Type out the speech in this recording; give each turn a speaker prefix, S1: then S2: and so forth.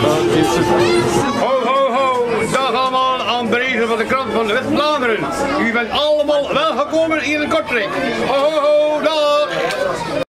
S1: Ho, ho, ho. Dag allemaal aan brieven van de krant van West-Vlaanderen. U bent allemaal welgekomen in de Kortrijk. Ho, ho, ho. Dag.